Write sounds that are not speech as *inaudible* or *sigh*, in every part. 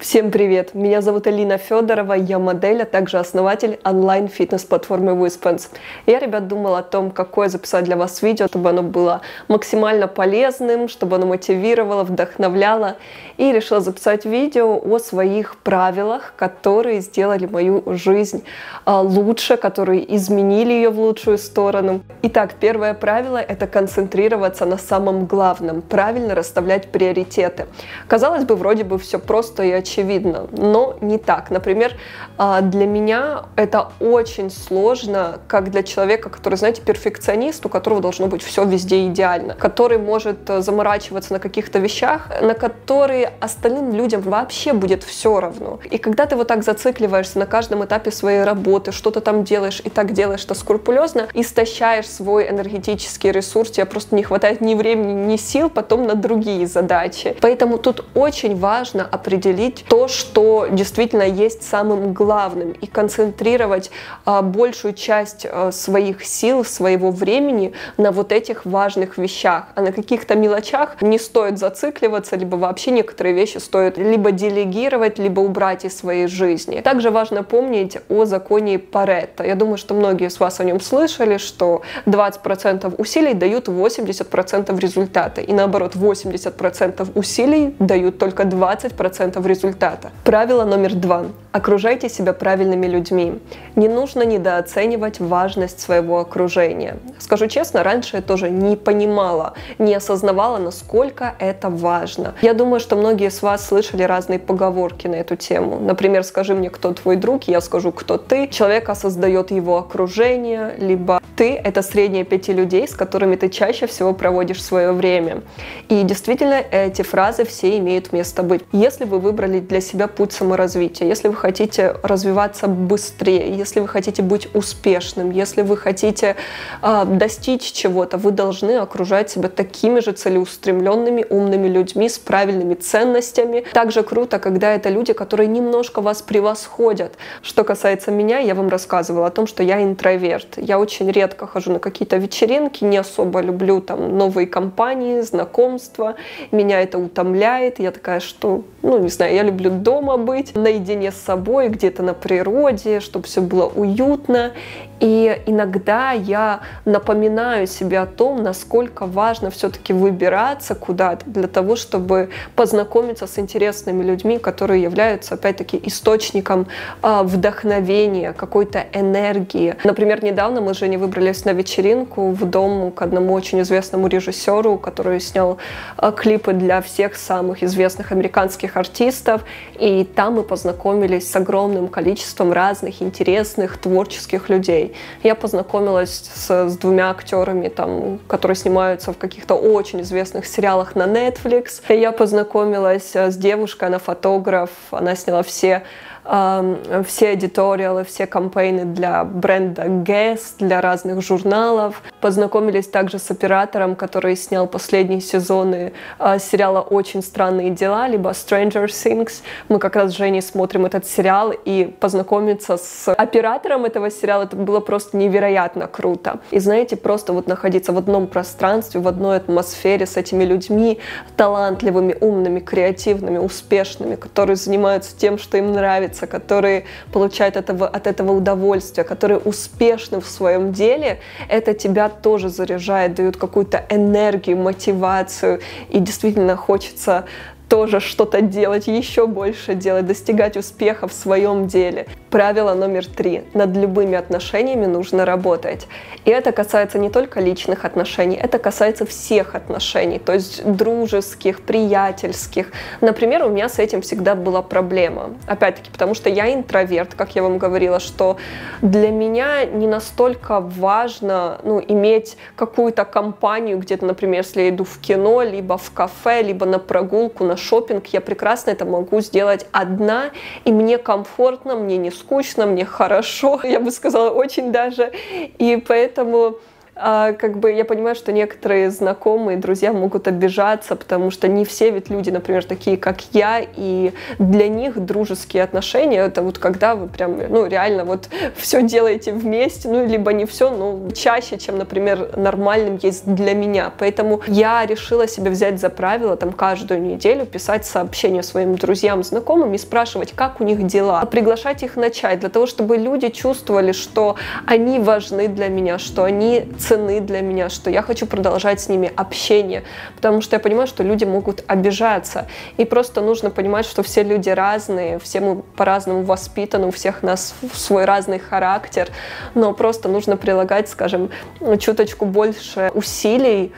Всем привет! Меня зовут Алина Федорова, я модель, а также основатель онлайн-фитнес-платформы Wispens. Я, ребят, думала о том, какое записать для вас видео, чтобы оно было максимально полезным, чтобы оно мотивировало, вдохновляло. И решила записать видео о своих правилах, которые сделали мою жизнь а, лучше, которые изменили ее в лучшую сторону. Итак, первое правило — это концентрироваться на самом главном, правильно расставлять приоритеты. Казалось бы, вроде бы все просто и очевидно, очевидно, но не так. Например, а, для меня это очень сложно, как для человека, который, знаете, перфекционист, у которого должно быть все везде идеально, который может э, заморачиваться на каких-то вещах, на которые остальным людям вообще будет все равно. И когда ты вот так зацикливаешься на каждом этапе своей работы, что-то там делаешь и так делаешь что скрупулезно, истощаешь свой энергетический ресурс, тебе просто не хватает ни времени, ни сил потом на другие задачи. Поэтому тут очень важно определить то, что действительно есть самым главным, и концентрировать а, большую часть а, своих сил, своего времени на вот этих важных вещах. А на каких-то мелочах не стоит зацикливаться, либо вообще некоторые вещи стоит либо делегировать, либо убрать из своей жизни. Также важно помнить о законе Паретта. Я думаю, что многие из вас о нем слышали, что 20% усилий дают 80% результата. И наоборот, 80% усилий дают только 20% результата результата. Правило номер два. Окружайте себя правильными людьми. Не нужно недооценивать важность своего окружения. Скажу честно, раньше я тоже не понимала, не осознавала, насколько это важно. Я думаю, что многие из вас слышали разные поговорки на эту тему. Например, скажи мне, кто твой друг, я скажу, кто ты. Человека создает его окружение, либо ты — это средние пяти людей, с которыми ты чаще всего проводишь свое время. И действительно, эти фразы все имеют место быть. Если вы выбрали для себя путь саморазвития, если вы хотите развиваться быстрее, если вы хотите быть успешным, если вы хотите э, достичь чего-то, вы должны окружать себя такими же целеустремленными, умными людьми с правильными ценностями. Также круто, когда это люди, которые немножко вас превосходят. Что касается меня, я вам рассказывала о том, что я интроверт. Я очень редко хожу на какие-то вечеринки, не особо люблю там новые компании, знакомства. Меня это утомляет. Я такая, что, ну, не знаю, я люблю дома быть, наедине с собой, где-то на природе, чтобы все было уютно. И иногда я напоминаю себе о том, насколько важно все-таки выбираться куда-то для того, чтобы познакомиться с интересными людьми, которые являются, опять-таки, источником э, вдохновения, какой-то энергии. Например, недавно мы с Женей выбрались на вечеринку в дом к одному очень известному режиссеру, который снял э, клипы для всех самых известных американских артистов. И там мы познакомились с огромным количеством разных интересных творческих людей. Я познакомилась с, с двумя актерами, там, которые снимаются в каких-то очень известных сериалах на Netflix. Я познакомилась э, с девушкой, она фотограф, она сняла все все эдиториалы, все кампейны для бренда Guess, для разных журналов. Познакомились также с оператором, который снял последние сезоны а, сериала «Очень странные дела», либо «Stranger Things». Мы как раз с Женей смотрим этот сериал, и познакомиться с оператором этого сериала, это было просто невероятно круто. И знаете, просто вот находиться в одном пространстве, в одной атмосфере с этими людьми, талантливыми, умными, креативными, успешными, которые занимаются тем, что им нравится, которые получают этого, от этого удовольствие, которые успешны в своем деле, это тебя тоже заряжает, дает какую-то энергию, мотивацию, и действительно хочется тоже что-то делать, еще больше делать, достигать успеха в своем деле. Правило номер три. Над любыми отношениями нужно работать. И это касается не только личных отношений, это касается всех отношений, то есть дружеских, приятельских. Например, у меня с этим всегда была проблема. Опять-таки, потому что я интроверт, как я вам говорила, что для меня не настолько важно ну, иметь какую-то компанию где-то, например, если я иду в кино, либо в кафе, либо на прогулку, на шопинг, я прекрасно это могу сделать одна, и мне комфортно, мне не скучно, мне хорошо, *laughs* я бы сказала, очень даже. И поэтому как бы я понимаю, что некоторые знакомые, друзья могут обижаться, потому что не все ведь люди, например, такие, как я, и для них дружеские отношения, это вот когда вы прям, ну, реально вот все делаете вместе, ну, либо не все, но чаще, чем, например, нормальным есть для меня. Поэтому я решила себе взять за правило там каждую неделю писать сообщения своим друзьям, знакомым и спрашивать, как у них дела, приглашать их на чай, для того, чтобы люди чувствовали, что они важны для меня, что они цены для меня, что я хочу продолжать с ними общение, потому что я понимаю, что люди могут обижаться, и просто нужно понимать, что все люди разные, все мы по-разному воспитаны, у всех нас свой разный характер, но просто нужно прилагать, скажем, чуточку больше усилий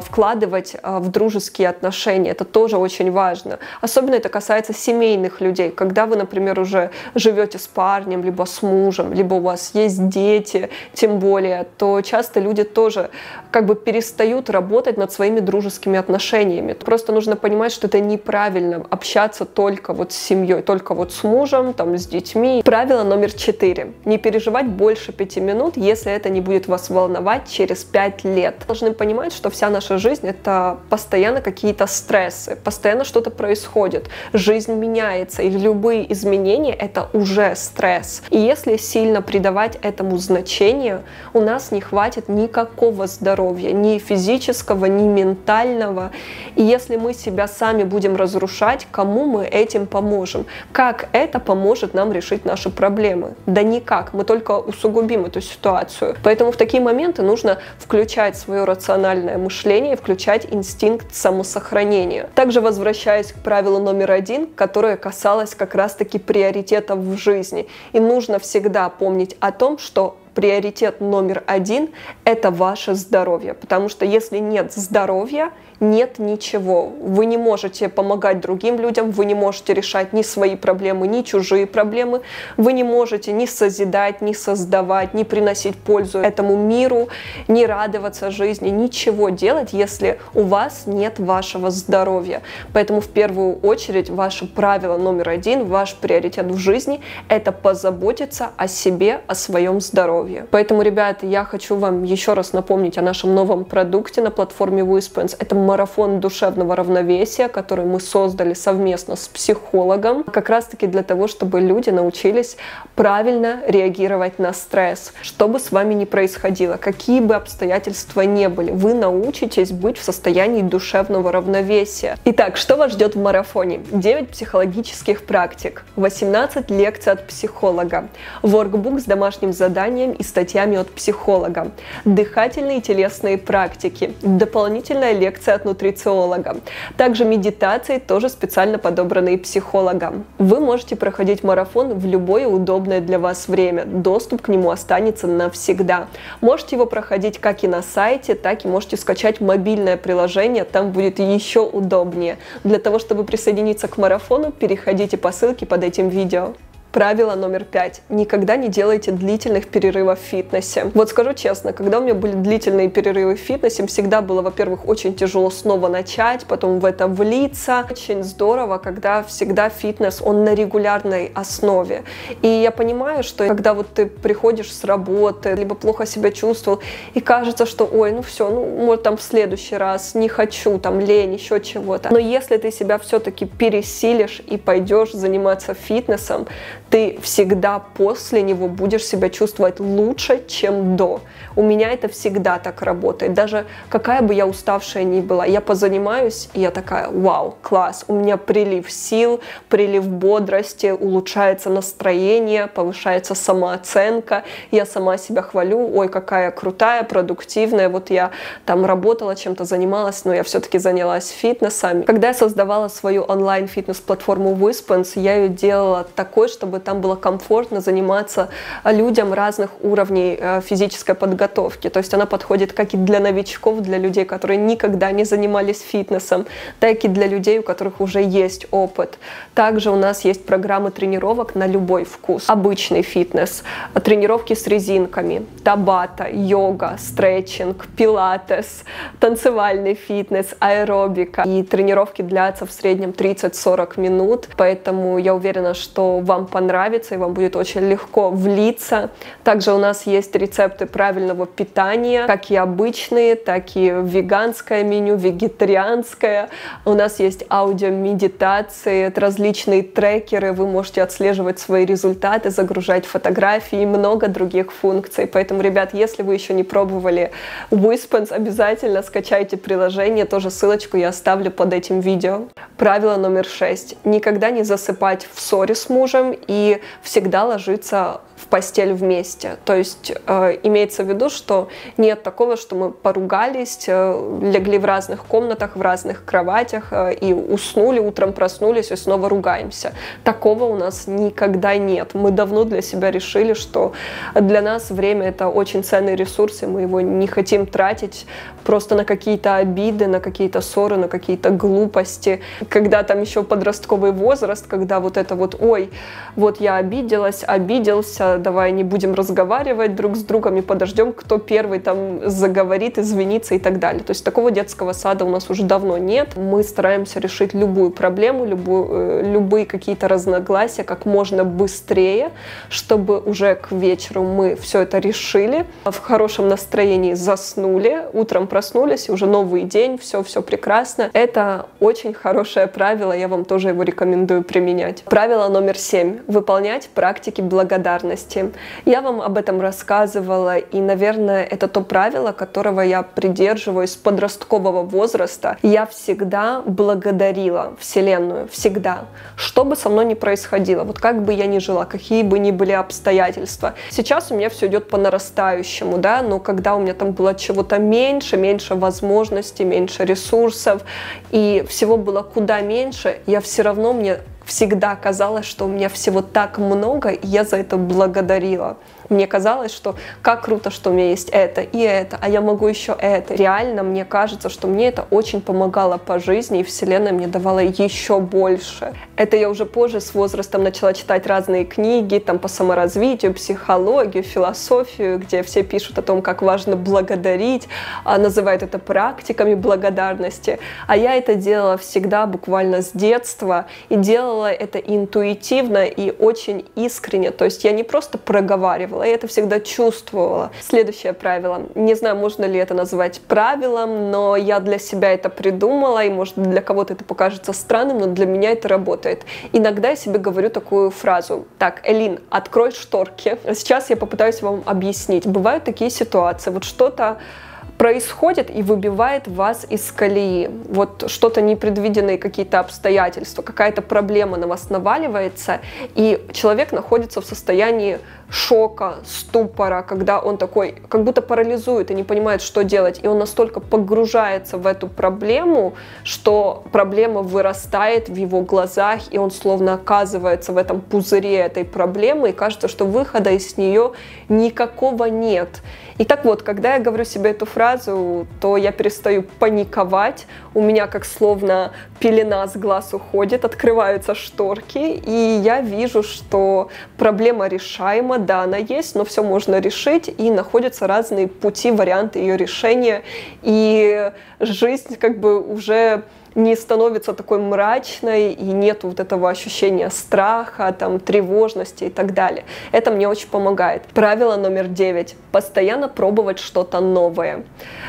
вкладывать а, в дружеские отношения. Это тоже очень важно. Особенно это касается семейных людей. Когда вы, например, уже живете с парнем, либо с мужем, либо у вас есть дети, тем более, то часто люди тоже как бы перестают работать над своими дружескими отношениями. Просто нужно понимать, что это неправильно общаться только вот с семьей, только вот с мужем, там, с детьми. Правило номер четыре. Не переживать больше пяти минут, если это не будет вас волновать через пять лет. Должны понимать, что вся наша жизнь — это постоянно какие-то стрессы, постоянно что-то происходит, жизнь меняется, и любые изменения — это уже стресс. И если сильно придавать этому значение, у нас не хватит никакого здоровья, ни физического, ни ментального. И если мы себя сами будем разрушать, кому мы этим поможем? Как это поможет нам решить наши проблемы? Да никак, мы только усугубим эту ситуацию. Поэтому в такие моменты нужно включать свое рациональное мышление мышления включать инстинкт самосохранения. Также возвращаясь к правилу номер один, которое касалось как раз-таки приоритетов в жизни. И нужно всегда помнить о том, что приоритет номер один – это ваше здоровье. Потому что если нет здоровья, нет ничего. Вы не можете помогать другим людям, вы не можете решать ни свои проблемы, ни чужие проблемы. Вы не можете ни созидать, ни создавать, ни приносить пользу этому миру, ни радоваться жизни, ничего делать, если у вас нет вашего здоровья. Поэтому в первую очередь ваше правило номер один, ваш приоритет в жизни – это позаботиться о себе, о своем здоровье. Поэтому, ребята, я хочу вам еще раз напомнить о нашем новом продукте на платформе Wispens. Это марафон душевного равновесия, который мы создали совместно с психологом, как раз-таки для того, чтобы люди научились правильно реагировать на стресс. Что бы с вами ни происходило, какие бы обстоятельства не были, вы научитесь быть в состоянии душевного равновесия. Итак, что вас ждет в марафоне? 9 психологических практик, 18 лекций от психолога, воркбук с домашним заданием и статьями от психолога, дыхательные и телесные практики, дополнительная лекция от нутрициолога. Также медитации, тоже специально подобранные психологом. Вы можете проходить марафон в любое удобное для вас время. Доступ к нему останется навсегда. Можете его проходить как и на сайте, так и можете скачать мобильное приложение, там будет еще удобнее. Для того, чтобы присоединиться к марафону, переходите по ссылке под этим видео. Правило номер пять. Никогда не делайте длительных перерывов в фитнесе. Вот скажу честно, когда у меня были длительные перерывы в фитнесе, всегда было, во-первых, очень тяжело снова начать, потом в это влиться. Очень здорово, когда всегда фитнес, он на регулярной основе. И я понимаю, что когда вот ты приходишь с работы, либо плохо себя чувствовал, и кажется, что, ой, ну все, ну, может, там в следующий раз, не хочу, там, лень, еще чего-то. Но если ты себя все-таки пересилишь и пойдешь заниматься фитнесом, ты всегда после него будешь себя чувствовать лучше, чем до. У меня это всегда так работает. Даже какая бы я уставшая ни была, я позанимаюсь, и я такая, вау, класс, у меня прилив сил, прилив бодрости, улучшается настроение, повышается самооценка, я сама себя хвалю, ой, какая крутая, продуктивная, вот я там работала, чем-то занималась, но я все-таки занялась фитнесом. Когда я создавала свою онлайн-фитнес-платформу Wispens, я ее делала такой, чтобы чтобы там было комфортно заниматься людям разных уровней э, физической подготовки. То есть она подходит как и для новичков, для людей, которые никогда не занимались фитнесом, так и для людей, у которых уже есть опыт. Также у нас есть программы тренировок на любой вкус. Обычный фитнес, тренировки с резинками, табата, йога, стретчинг, пилатес, танцевальный фитнес, аэробика. И тренировки длятся в среднем 30-40 минут, поэтому я уверена, что вам понравится понравится, и вам будет очень легко влиться. Также у нас есть рецепты правильного питания, как и обычные, так и веганское меню, вегетарианское. У нас есть аудиомедитации, различные трекеры, вы можете отслеживать свои результаты, загружать фотографии и много других функций. Поэтому, ребят, если вы еще не пробовали Wispens, обязательно скачайте приложение, тоже ссылочку я оставлю под этим видео. Правило номер шесть. Никогда не засыпать в ссоре с мужем и всегда ложиться в постель вместе. То есть э, имеется в виду, что нет такого, что мы поругались, э, легли в разных комнатах, в разных кроватях э, и уснули, утром проснулись и снова ругаемся. Такого у нас никогда нет. Мы давно для себя решили, что для нас время это очень ценный ресурс, и мы его не хотим тратить просто на какие-то обиды, на какие-то ссоры, на какие-то глупости. Когда там еще подростковый возраст, когда вот это вот, ой, вот я обиделась, обиделся, давай не будем разговаривать друг с другом и подождем, кто первый там заговорит, извинится и так далее. То есть такого детского сада у нас уже давно нет. Мы стараемся решить любую проблему, любую, э, любые какие-то разногласия как можно быстрее, чтобы уже к вечеру мы все это решили, в хорошем настроении заснули, утром проснулись, уже новый день, все, все прекрасно. Это очень хорошее правило, я вам тоже его рекомендую применять. Правило номер семь. Выполнять практики благодарности. Я вам об этом рассказывала, и, наверное, это то правило, которого я придерживаюсь с подросткового возраста. Я всегда благодарила Вселенную, всегда. Что бы со мной ни происходило, вот как бы я ни жила, какие бы ни были обстоятельства. Сейчас у меня все идет по нарастающему, да, но когда у меня там было чего-то меньше, меньше возможностей, меньше ресурсов, и всего было куда меньше, я все равно мне всегда казалось, что у меня всего так много, и я за это благодарила. Мне казалось, что как круто, что у меня есть это и это, а я могу еще это. Реально, мне кажется, что мне это очень помогало по жизни, и Вселенная мне давала еще больше. Это я уже позже с возрастом начала читать разные книги там по саморазвитию, психологию, философию, где все пишут о том, как важно благодарить, а называют это практиками благодарности. А я это делала всегда, буквально с детства, и делала это интуитивно и очень искренне. То есть я не просто проговаривала, чувствовала, я это всегда чувствовала. Следующее правило. Не знаю, можно ли это назвать правилом, но я для себя это придумала, и может для кого-то это покажется странным, но для меня это работает. Иногда я себе говорю такую фразу. Так, Элин, открой шторки. Сейчас я попытаюсь вам объяснить. Бывают такие ситуации, вот что-то происходит и выбивает вас из колеи. Вот что-то непредвиденные какие-то обстоятельства, какая-то проблема на вас наваливается, и человек находится в состоянии шока, ступора, когда он такой, как будто парализует и не понимает, что делать. И он настолько погружается в эту проблему, что проблема вырастает в его глазах, и он словно оказывается в этом пузыре этой проблемы, и кажется, что выхода из нее никакого нет. И так вот, когда я говорю себе эту фразу, то я перестаю паниковать, у меня как словно пелена с глаз уходит, открываются шторки, и я вижу, что проблема решаема, да, она есть, но все можно решить, и находятся разные пути, варианты ее решения, и жизнь как бы уже не становится такой мрачной и нет вот этого ощущения страха, там, тревожности и так далее. Это мне очень помогает. Правило номер девять. Постоянно пробовать что-то новое.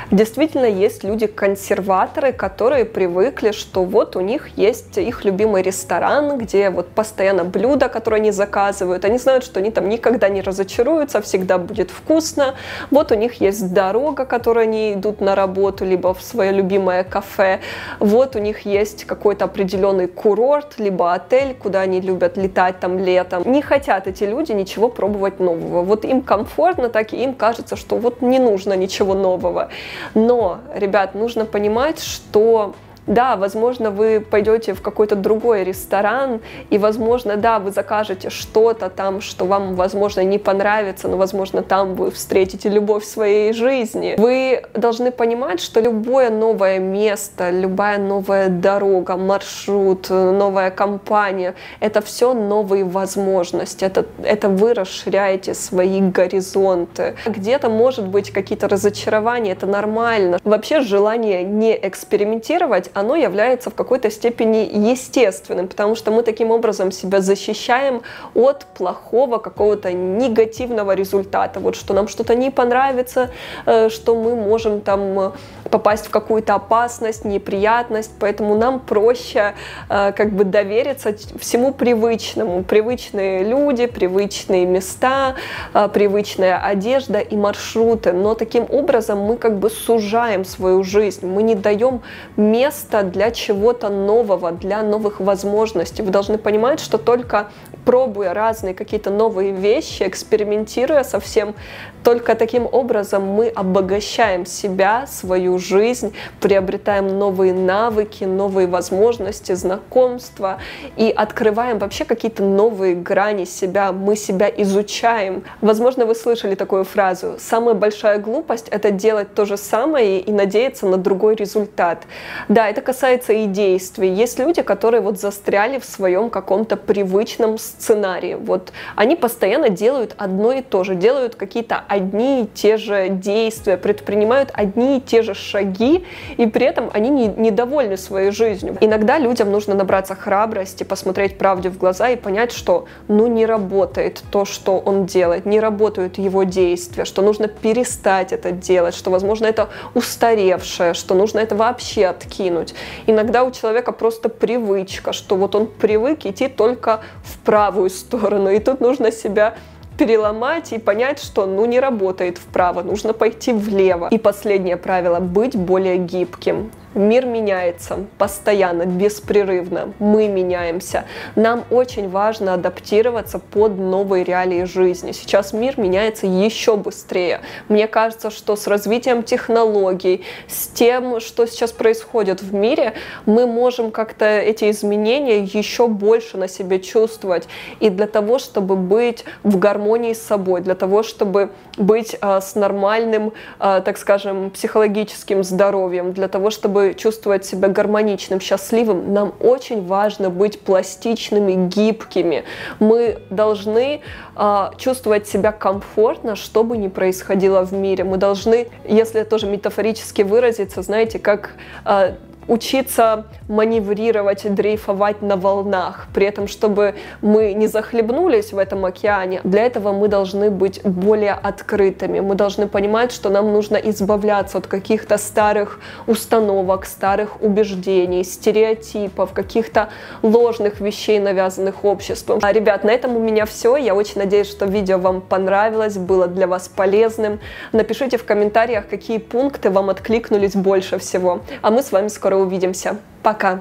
Действительно, есть люди-консерваторы, которые привыкли, что вот у них есть их любимый ресторан, где вот постоянно блюда, которые они заказывают. Они знают, что они там никогда не разочаруются, всегда будет вкусно. Вот у них есть дорога, которой они идут на работу, либо в свое любимое кафе. Вот у них есть какой-то определенный курорт, либо отель, куда они любят летать там летом. Не хотят эти люди ничего пробовать нового. Вот им комфортно, так и им кажется, что вот не нужно ничего нового. Но, ребят, нужно понимать, что да, возможно, вы пойдете в какой-то другой ресторан, и, возможно, да, вы закажете что-то там, что вам, возможно, не понравится, но, возможно, там вы встретите любовь своей жизни. Вы должны понимать, что любое новое место, любая новая дорога, маршрут, новая компания, это все новые возможности, это, это вы расширяете свои горизонты. Где-то, может быть, какие-то разочарования, это нормально. Вообще, желание не экспериментировать, оно является в какой-то степени естественным, потому что мы таким образом себя защищаем от плохого какого-то негативного результата. Вот что нам что-то не понравится, э, что мы можем там попасть в какую-то опасность, неприятность, поэтому нам проще э, как бы довериться всему привычному. Привычные люди, привычные места, э, привычная одежда и маршруты. Но таким образом мы как бы сужаем свою жизнь, мы не даем места для чего-то нового, для новых возможностей. Вы должны понимать, что только пробуя разные какие-то новые вещи, экспериментируя со всем, только таким образом мы обогащаем себя, свою жизнь, приобретаем новые навыки, новые возможности, знакомства и открываем вообще какие-то новые грани себя, мы себя изучаем. Возможно, вы слышали такую фразу «самая большая глупость — это делать то же самое и надеяться на другой результат». Да, это касается и действий. Есть люди, которые вот застряли в своем каком-то привычном сценарии. Вот они постоянно делают одно и то же, делают какие-то одни и те же действия, предпринимают одни и те же шаги, и при этом они не, недовольны своей жизнью. Иногда людям нужно набраться храбрости, посмотреть правде в глаза и понять, что ну не работает то, что он делает, не работают его действия, что нужно перестать это делать, что, возможно, это устаревшее, что нужно это вообще откинуть. Иногда у человека просто привычка, что вот он привык идти только вправо, правую сторону. И тут нужно себя переломать и понять, что ну не работает вправо, нужно пойти влево. И последнее правило – быть более гибким. Мир меняется постоянно, беспрерывно. Мы меняемся. Нам очень важно адаптироваться под новые реалии жизни. Сейчас мир меняется еще быстрее. Мне кажется, что с развитием технологий, с тем, что сейчас происходит в мире, мы можем как-то эти изменения еще больше на себе чувствовать. И для того, чтобы быть в гармонии с собой, для того, чтобы быть э, с нормальным, э, так скажем, психологическим здоровьем, для того, чтобы чтобы чувствовать себя гармоничным, счастливым, нам очень важно быть пластичными, гибкими. Мы должны э, чувствовать себя комфортно, что бы ни происходило в мире. Мы должны, если тоже метафорически выразиться, знаете, как э, учиться маневрировать, дрейфовать на волнах, при этом, чтобы мы не захлебнулись в этом океане. Для этого мы должны быть более открытыми, мы должны понимать, что нам нужно избавляться от каких-то старых установок, старых убеждений, стереотипов, каких-то ложных вещей, навязанных обществом. А, ребят, на этом у меня все. Я очень надеюсь, что видео вам понравилось, было для вас полезным. Напишите в комментариях, какие пункты вам откликнулись больше всего. А мы с вами скоро увидимся. Пока!